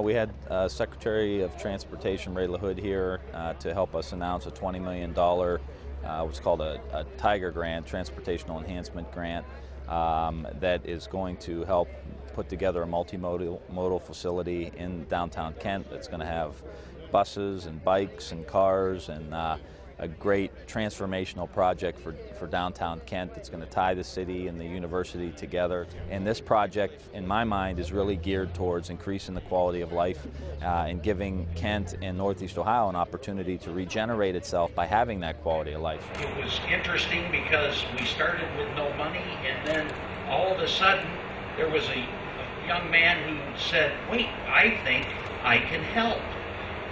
We had uh, Secretary of Transportation Ray LaHood here uh, to help us announce a $20 million, uh, what's called a, a, Tiger Grant, Transportational Enhancement Grant, um, that is going to help put together a multimodal modal facility in downtown Kent that's going to have buses and bikes and cars and uh, a great transformational project for, for downtown Kent that's going to tie the city and the university together. And this project, in my mind, is really geared towards increasing the quality of life uh, and giving Kent and Northeast Ohio an opportunity to regenerate itself by having that quality of life. It was interesting because we started with no money and then all of a sudden there was a, a young man who said, wait, I think I can help.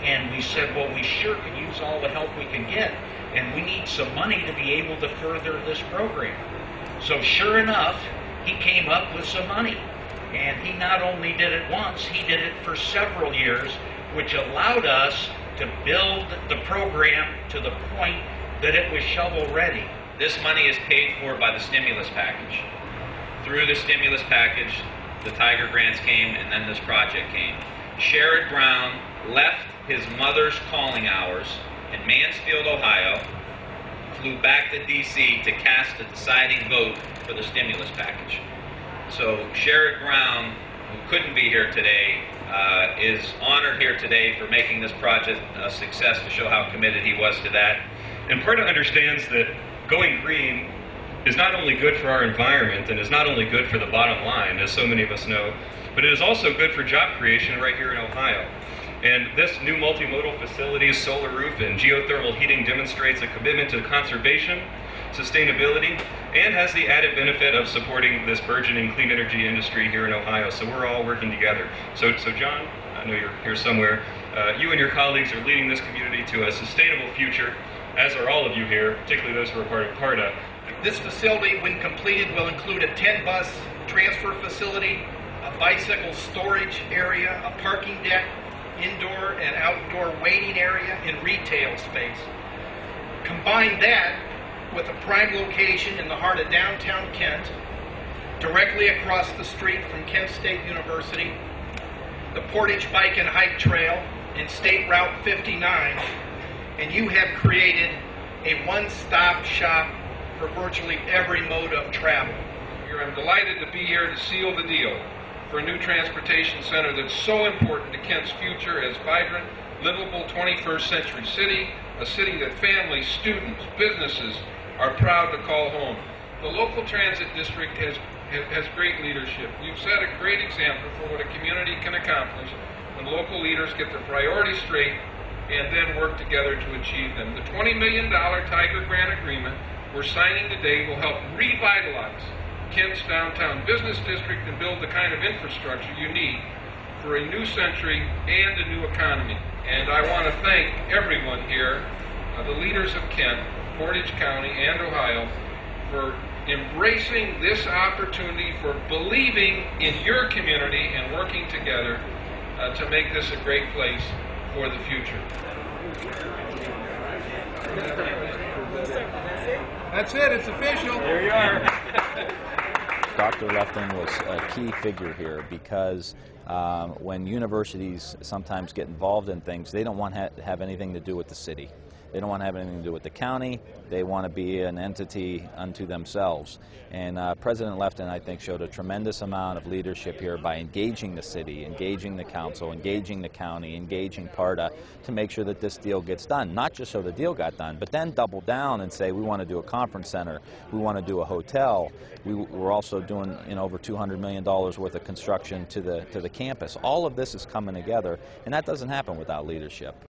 And we said, well, we sure could use all the help we can get, and we need some money to be able to further this program. So sure enough, he came up with some money. And he not only did it once, he did it for several years, which allowed us to build the program to the point that it was shovel ready. This money is paid for by the stimulus package. Through the stimulus package, the Tiger grants came and then this project came. Sherrod Brown left his mother's calling hours in Mansfield, Ohio, flew back to D.C. to cast a deciding vote for the stimulus package. So Sherrod Brown, who couldn't be here today, uh, is honored here today for making this project a success to show how committed he was to that. And PARTA understands that going green is not only good for our environment and is not only good for the bottom line, as so many of us know, but it is also good for job creation right here in Ohio. And this new multimodal facility, solar roof and geothermal heating demonstrates a commitment to conservation, sustainability, and has the added benefit of supporting this burgeoning clean energy industry here in Ohio. So we're all working together. So, so John, I know you're here somewhere. Uh, you and your colleagues are leading this community to a sustainable future, as are all of you here, particularly those who are part of PARTA. This facility, when completed, will include a 10 bus transfer facility, a bicycle storage area, a parking deck, indoor and outdoor waiting area, and retail space. Combine that with a prime location in the heart of downtown Kent, directly across the street from Kent State University, the Portage Bike and Hike Trail, and State Route 59, and you have created a one stop shop for virtually every mode of travel. Here, I'm delighted to be here to seal the deal for a new transportation center that's so important to Kent's future as vibrant, livable 21st century city, a city that families, students, businesses are proud to call home. The local transit district has, has great leadership. You've set a great example for what a community can accomplish when local leaders get their priorities straight and then work together to achieve them. The $20 million Tiger Grant Agreement we're signing today will help revitalize Kent's downtown business district and build the kind of infrastructure you need for a new century and a new economy. And I want to thank everyone here, uh, the leaders of Kent, Portage County, and Ohio, for embracing this opportunity, for believing in your community and working together uh, to make this a great place for the future. That's it, it's official. There you are. Dr. Lefton was a key figure here because um, when universities sometimes get involved in things, they don't want to ha have anything to do with the city. They don't want to have anything to do with the county. They want to be an entity unto themselves. And uh, President Lefton, I think, showed a tremendous amount of leadership here by engaging the city, engaging the council, engaging the county, engaging PARTA to make sure that this deal gets done. Not just so the deal got done, but then double down and say we want to do a conference center, we want to do a hotel. We, we're also doing you know, over $200 million worth of construction to the, to the campus. All of this is coming together, and that doesn't happen without leadership.